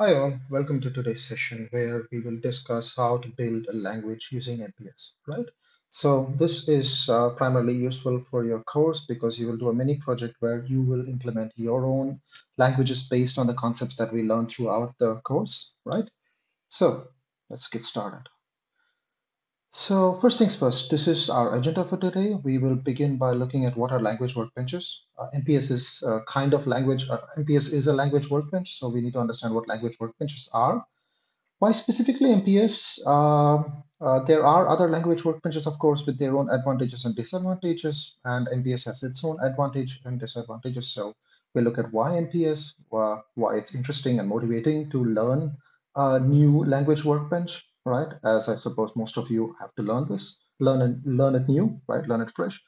Hi all, welcome to today's session where we will discuss how to build a language using MPS, right? So this is uh, primarily useful for your course because you will do a mini project where you will implement your own languages based on the concepts that we learned throughout the course, right? So let's get started. So first things first, this is our agenda for today. We will begin by looking at what are language workbenches. Uh, MPS is a kind of language, uh, MPS is a language workbench, so we need to understand what language workbenches are. Why specifically MPS? Um, uh, there are other language workbenches, of course, with their own advantages and disadvantages, and MPS has its own advantage and disadvantages. So we look at why MPS, uh, why it's interesting and motivating to learn a new language workbench, right? As I suppose most of you have to learn this, learn and learn it new, right? Learn it fresh.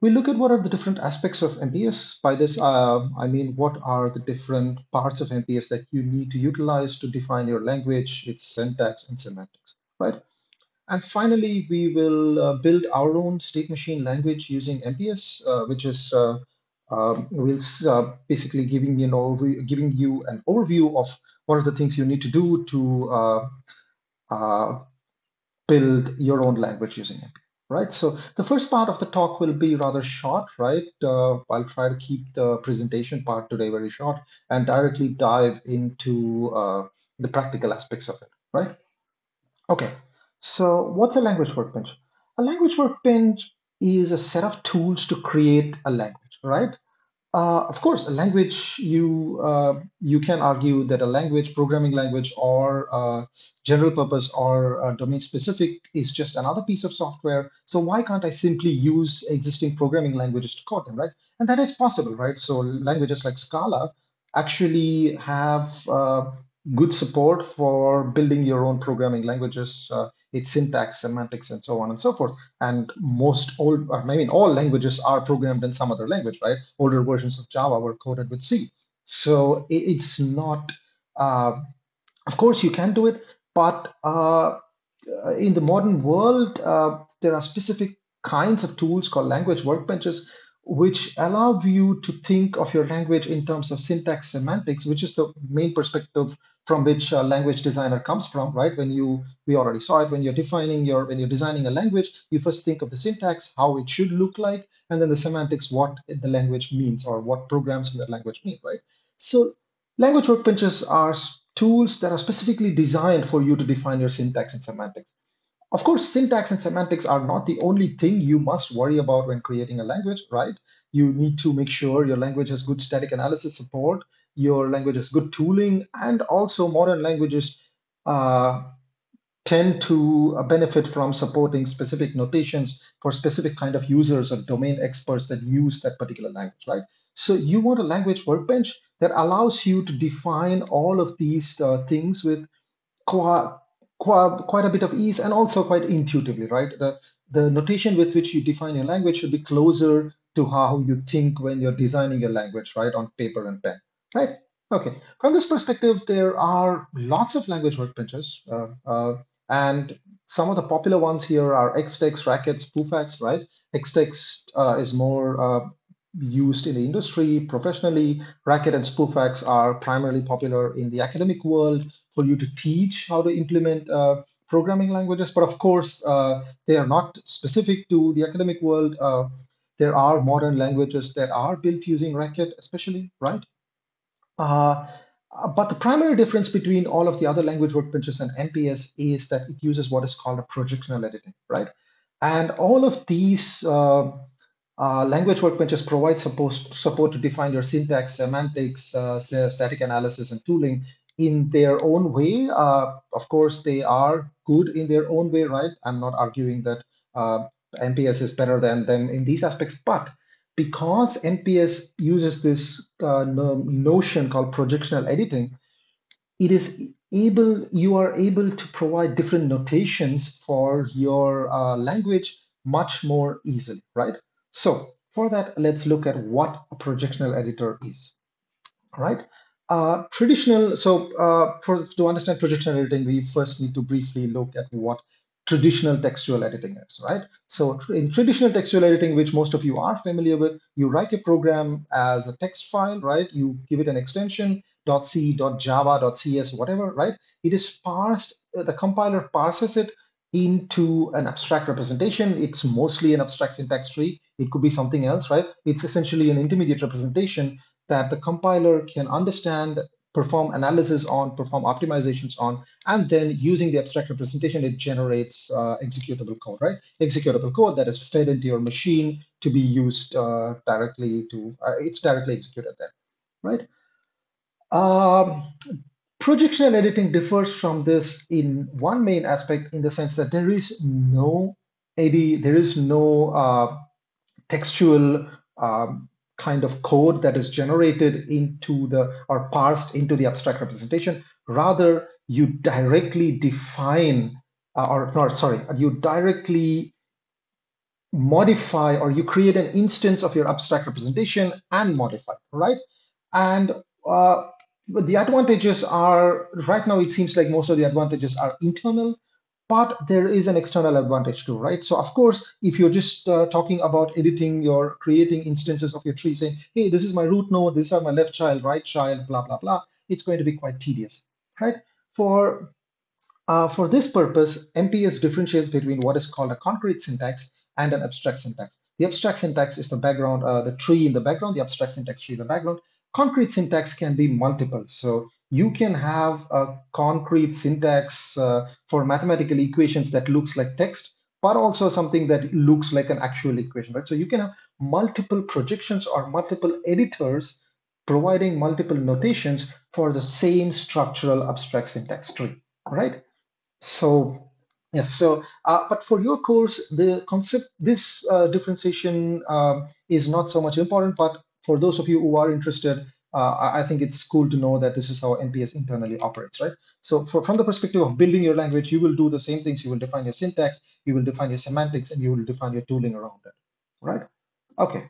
We look at what are the different aspects of MPS. By this, uh, I mean, what are the different parts of MPS that you need to utilize to define your language, its syntax and semantics, right? And finally, we will uh, build our own state machine language using MPS, uh, which is uh, um, we'll uh, basically giving you know giving you an overview of what are the things you need to do to uh, uh, build your own language using MPS right? So the first part of the talk will be rather short, right? Uh, I'll try to keep the presentation part today very short and directly dive into uh, the practical aspects of it, right? Okay, so what's a language workbench? A language workbench is a set of tools to create a language, right? Uh, of course, a language you uh, you can argue that a language, programming language, or uh, general purpose or uh, domain specific is just another piece of software. So why can't I simply use existing programming languages to code them, right? And that is possible, right? So languages like Scala actually have uh, good support for building your own programming languages, uh, its syntax, semantics, and so on and so forth. And most old, I mean, all languages are programmed in some other language, right? Older versions of Java were coded with C. So it's not, uh, of course, you can do it, but uh, in the modern world, uh, there are specific kinds of tools called language workbenches which allow you to think of your language in terms of syntax semantics, which is the main perspective from which a language designer comes from, right? When you, we already saw it, when you're defining your, when you're designing a language, you first think of the syntax, how it should look like, and then the semantics, what the language means or what programs in that language mean, right? So language workbenches are tools that are specifically designed for you to define your syntax and semantics. Of course, syntax and semantics are not the only thing you must worry about when creating a language, right? You need to make sure your language has good static analysis support, your language has good tooling, and also modern languages uh, tend to uh, benefit from supporting specific notations for specific kind of users or domain experts that use that particular language, right? So you want a language workbench that allows you to define all of these uh, things with quite, quite a bit of ease and also quite intuitively, right? The, the notation with which you define your language should be closer to how you think when you're designing your language, right, on paper and pen, right? Okay, from this perspective, there are lots of language workbenches, uh, uh, and some of the popular ones here are Xtext, Racket, Spoofax, right? Xtext uh, is more uh, used in the industry professionally. Racket and Spoofax are primarily popular in the academic world for you to teach how to implement uh, programming languages. But of course, uh, they are not specific to the academic world. There are modern languages that are built using Racket, especially, right? Uh, but the primary difference between all of the other language workbenches and MPS is that it uses what is called a projectional editing, right? And all of these uh, uh, language workbenches provide support, support to define your syntax, semantics, uh, static analysis, and tooling in their own way. Uh, of course, they are good in their own way, right? I'm not arguing that MPS is better than them in these aspects, but because MPS uses this uh, notion called projectional editing, it is able you are able to provide different notations for your uh, language much more easily, right? So for that, let's look at what a projectional editor is, right? Uh, traditional, so uh, for to understand projectional editing, we first need to briefly look at what traditional textual editing is, right? So in traditional textual editing, which most of you are familiar with, you write a program as a text file, right? You give it an extension, .c, dot .java, dot .cs, whatever, right? It is parsed, uh, the compiler parses it into an abstract representation. It's mostly an abstract syntax tree. It could be something else, right? It's essentially an intermediate representation that the compiler can understand, perform analysis on, perform optimizations on, and then using the abstract representation, it generates uh, executable code, right? Executable code that is fed into your machine to be used uh, directly to, uh, it's directly executed there, right? Um, projectional editing differs from this in one main aspect in the sense that there is no AD, there is no uh, textual um, kind of code that is generated into the or parsed into the abstract representation. Rather, you directly define uh, or not, sorry, you directly modify or you create an instance of your abstract representation and modify, right? And uh, the advantages are right now, it seems like most of the advantages are internal, but there is an external advantage too, right? So, of course, if you're just uh, talking about editing, you're creating instances of your tree saying, hey, this is my root node, these are my left child, right child, blah, blah, blah, it's going to be quite tedious, right? For uh, for this purpose, MPS differentiates between what is called a concrete syntax and an abstract syntax. The abstract syntax is the background, uh, the tree in the background, the abstract syntax tree in the background. Concrete syntax can be multiple. So you can have a concrete syntax uh, for mathematical equations that looks like text, but also something that looks like an actual equation, right? So you can have multiple projections or multiple editors providing multiple notations for the same structural abstract syntax tree, right? So yes, so uh, but for your course, the concept, this uh, differentiation um, is not so much important, but for those of you who are interested, uh, I think it's cool to know that this is how MPS internally operates, right? So for, from the perspective of building your language, you will do the same things. You will define your syntax, you will define your semantics, and you will define your tooling around it, right? Okay,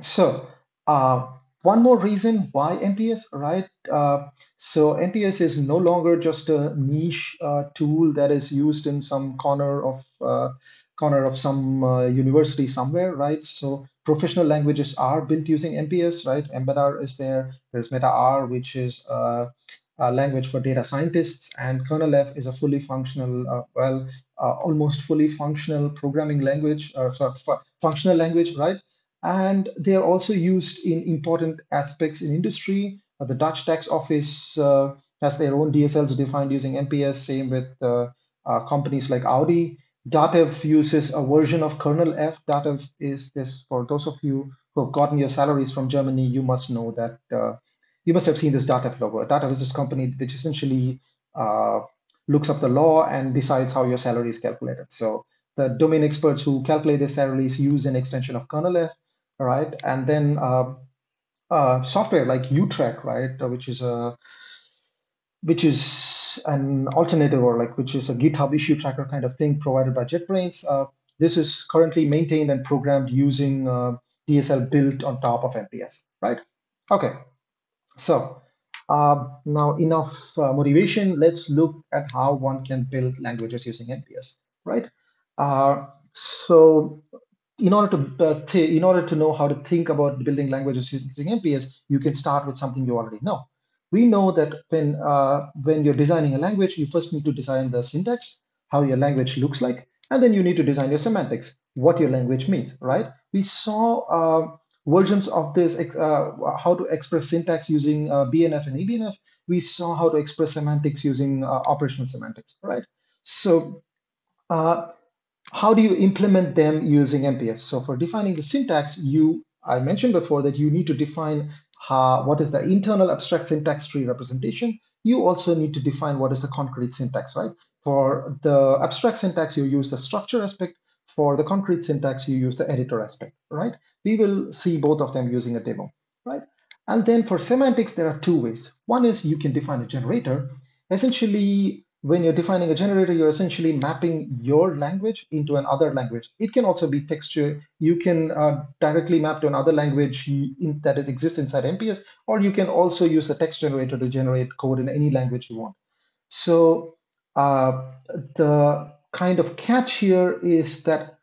so uh, one more reason why MPS, right? Uh, so MPS is no longer just a niche uh, tool that is used in some corner of uh, corner of some uh, university somewhere, right? So professional languages are built using MPS, right? mbeddr is there. There's MetaR, which is uh, a language for data scientists, and KernelF is a fully functional, uh, well, uh, almost fully functional programming language, or sorry, functional language, right? And they are also used in important aspects in industry. Uh, the Dutch tax office uh, has their own DSLs defined using MPS, same with uh, companies like Audi. Datev uses a version of KernelF. Datev is this, for those of you who have gotten your salaries from Germany, you must know that, uh, you must have seen this Datev logo. Datev is this company which essentially uh, looks up the law and decides how your salary is calculated. So the domain experts who calculate their salaries use an extension of KernelF, right? And then uh, uh, software like YouTrack, right, which is a which is an alternative or like which is a GitHub issue tracker kind of thing provided by JetBrains. Uh, this is currently maintained and programmed using uh, DSL built on top of MPS, right? Okay, so uh, now enough uh, motivation. Let's look at how one can build languages using MPS, right? Uh, so in order to uh, in order to know how to think about building languages using MPS, you can start with something you already know we know that when uh, when you're designing a language, you first need to design the syntax, how your language looks like, and then you need to design your semantics, what your language means, right? We saw uh, versions of this, uh, how to express syntax using uh, BNF and eBNF. We saw how to express semantics using uh, operational semantics, right? So uh, how do you implement them using MPS? So for defining the syntax, you I mentioned before that you need to define Uh, what is the internal abstract syntax tree representation, you also need to define what is the concrete syntax, right? For the abstract syntax, you use the structure aspect. For the concrete syntax, you use the editor aspect, right? We will see both of them using a demo, right? And then for semantics, there are two ways. One is you can define a generator. Essentially, when you're defining a generator, you're essentially mapping your language into another language. It can also be texture. You can uh, directly map to another language in, that it exists inside MPS, or you can also use a text generator to generate code in any language you want. So uh, the kind of catch here is that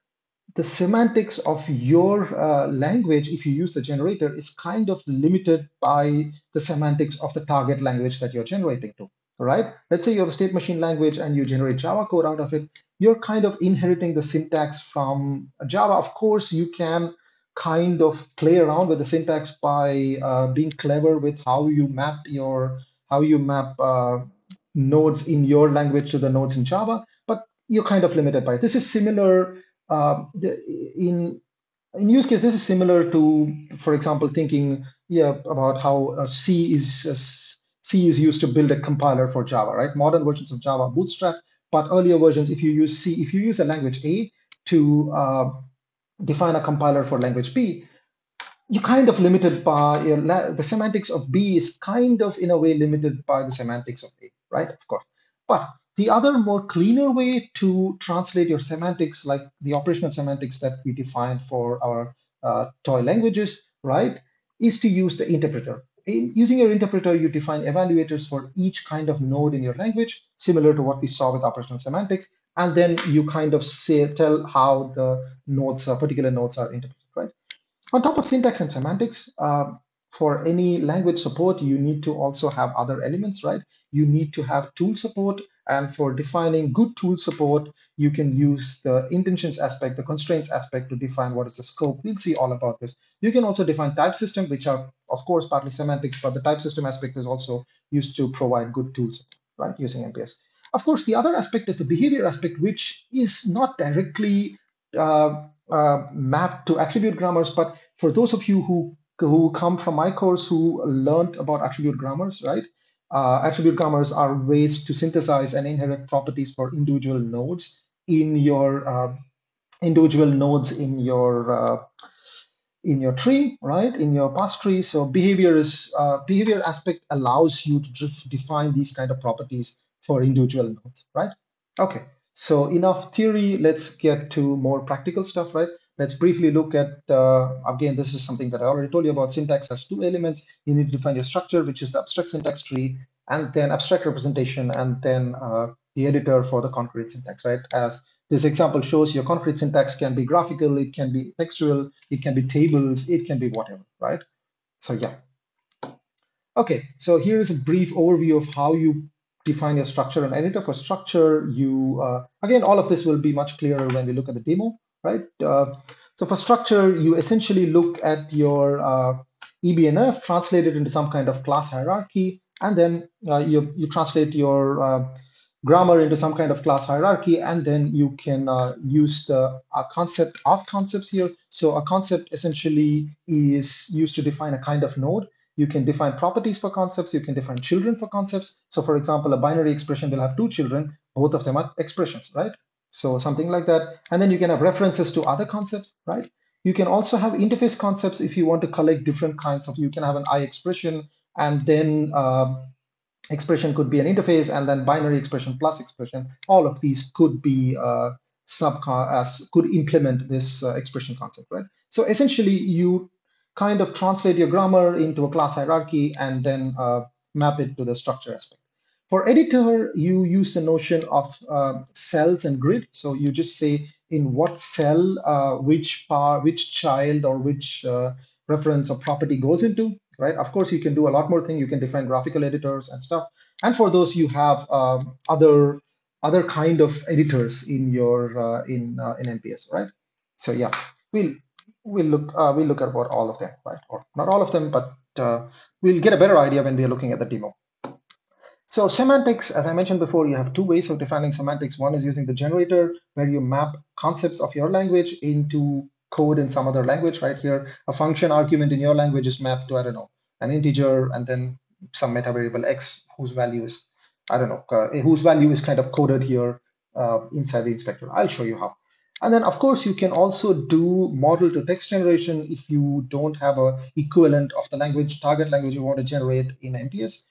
the semantics of your uh, language, if you use the generator, is kind of limited by the semantics of the target language that you're generating to. Right? Let's say you have a state machine language and you generate Java code out of it. You're kind of inheriting the syntax from Java. Of course, you can kind of play around with the syntax by uh, being clever with how you map your how you map uh, nodes in your language to the nodes in Java, but you're kind of limited by it. This is similar uh, in in use case. This is similar to, for example, thinking yeah about how uh, C is uh, C is used to build a compiler for Java, right? Modern versions of Java Bootstrap, but earlier versions, if you use C, if you use a language A to uh, define a compiler for language B, you're kind of limited by the semantics of B is kind of in a way limited by the semantics of A, right? Of course. But the other more cleaner way to translate your semantics, like the operational semantics that we defined for our uh, toy languages, right, is to use the interpreter. In using your interpreter, you define evaluators for each kind of node in your language, similar to what we saw with operational semantics, and then you kind of say tell how the nodes, uh, particular nodes are interpreted. Right? On top of syntax and semantics, uh, for any language support, you need to also have other elements, right? You need to have tool support. And for defining good tool support, you can use the intentions aspect, the constraints aspect to define what is the scope. We'll see all about this. You can also define type system, which are, of course, partly semantics, but the type system aspect is also used to provide good tools, right, using MPS. Of course, the other aspect is the behavior aspect, which is not directly uh, uh, mapped to attribute grammars. But for those of you who who come from my course who learned about attribute grammars, right? Uh, attribute grammars are ways to synthesize and inherit properties for individual nodes in your uh, individual nodes in your uh, in your tree, right? In your parse tree. So behavior is uh, behavior aspect allows you to define these kind of properties for individual nodes, right? Okay. So enough theory, let's get to more practical stuff, right? Let's briefly look at, uh, again, this is something that I already told you about. Syntax has two elements. You need to define your structure, which is the abstract syntax tree, and then abstract representation, and then uh, the editor for the concrete syntax, right? As this example shows, your concrete syntax can be graphical, it can be textual, it can be tables, it can be whatever, right? So yeah. Okay, so here's a brief overview of how you define your structure and editor for structure. You uh, again, all of this will be much clearer when we look at the demo, right? Uh, so for structure, you essentially look at your uh, EBNF, translate it into some kind of class hierarchy, and then uh, you you translate your uh, grammar into some kind of class hierarchy, and then you can uh, use the concept of concepts here. So a concept essentially is used to define a kind of node. You can define properties for concepts. You can define children for concepts. So for example, a binary expression will have two children. Both of them are expressions, right? So something like that. And then you can have references to other concepts, right? You can also have interface concepts if you want to collect different kinds of, you can have an I expression and then um, expression could be an interface and then binary expression plus expression. All of these could be uh, sub as could implement this uh, expression concept, right? So essentially you kind of translate your grammar into a class hierarchy and then uh, map it to the structure aspect. For editor, you use the notion of uh, cells and grid. So you just say in what cell, uh, which part, which child or which uh, reference or property goes into, right? Of course, you can do a lot more things. You can define graphical editors and stuff. And for those, you have um, other other kind of editors in your uh, in uh, in MPS, right? So yeah, we'll we'll look uh, we'll look at about all of them, right? Or not all of them, but we'll get a better idea when we are looking at the demo. So semantics, as I mentioned before, you have two ways of defining semantics. One is using the generator, where you map concepts of your language into code in some other language. Right here, a function argument in your language is mapped to I don't know an integer, and then some meta variable x whose value is I don't know uh, whose value is kind of coded here uh, inside the inspector. I'll show you how. And then, of course, you can also do model to text generation if you don't have a equivalent of the language, target language you want to generate in MPS.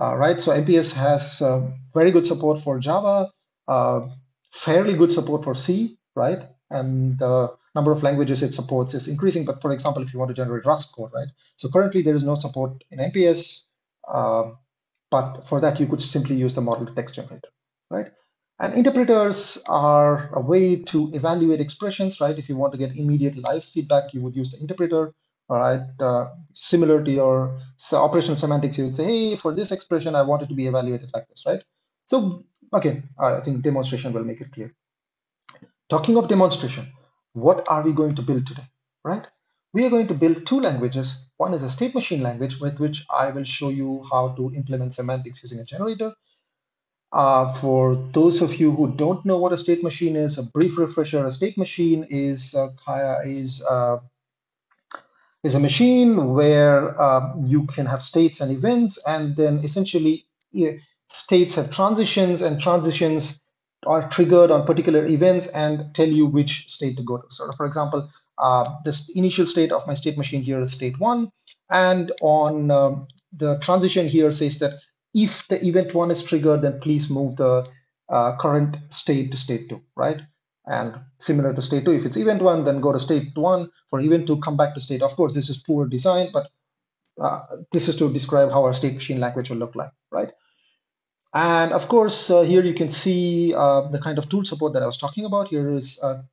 Uh, right, so MPS has uh, very good support for Java, uh, fairly good support for C, right? And the number of languages it supports is increasing. But for example, if you want to generate Rust code, right? So currently there is no support in MPS, um, but for that you could simply use the model text generator, right? And interpreters are a way to evaluate expressions, right? If you want to get immediate live feedback, you would use the interpreter, right? Uh, similar to your operational semantics, you would say, hey, for this expression, I want it to be evaluated like this, right? So again, I think demonstration will make it clear. Talking of demonstration, what are we going to build today, right? We are going to build two languages. One is a state machine language with which I will show you how to implement semantics using a generator. Uh, for those of you who don't know what a state machine is, a brief refresher, a state machine is, uh, is, uh, is a machine where uh, you can have states and events, and then essentially states have transitions, and transitions are triggered on particular events and tell you which state to go to. So, for example, uh, this initial state of my state machine here is state one, and on um, the transition here says that if the event one is triggered, then please move the uh, current state to state two, right? And similar to state two, if it's event one, then go to state one. For event two, come back to state. Of course, this is poor design, but uh, this is to describe how our state machine language will look like, right? And of course, uh, here you can see uh, the kind of tool support that I was talking about. Here is a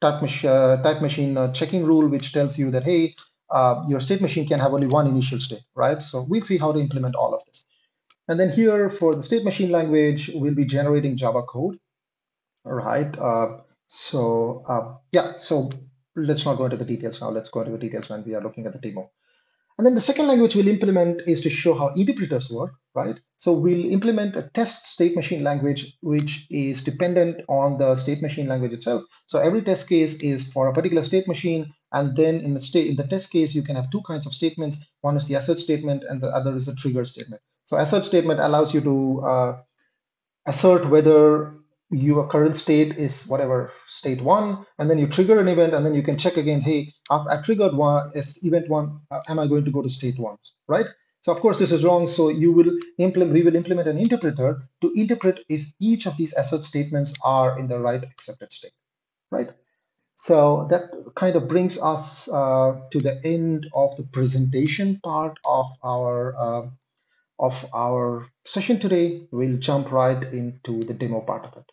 type, mach uh, type machine uh, checking rule, which tells you that, hey, uh, your state machine can have only one initial state, right? So we'll see how to implement all of this. And then here for the state machine language, we'll be generating Java code. Right. So uh, yeah, so let's not go into the details now. Let's go into the details when we are looking at the demo. And then the second language we'll implement is to show how interpreters work, right? So we'll implement a test state machine language, which is dependent on the state machine language itself. So every test case is for a particular state machine. And then in the state in the test case, you can have two kinds of statements. One is the assert statement and the other is the trigger statement. So assert statement allows you to uh, assert whether your current state is whatever state one, and then you trigger an event, and then you can check again, hey, i've, triggered one is event one, uh, am I going to go to state one, right? So of course this is wrong. So you will implement, we will implement an interpreter to interpret if each of these assert statements are in the right accepted state, right? So that kind of brings us uh, to the end of the presentation part of our uh, of our session today. We'll jump right into the demo part of it.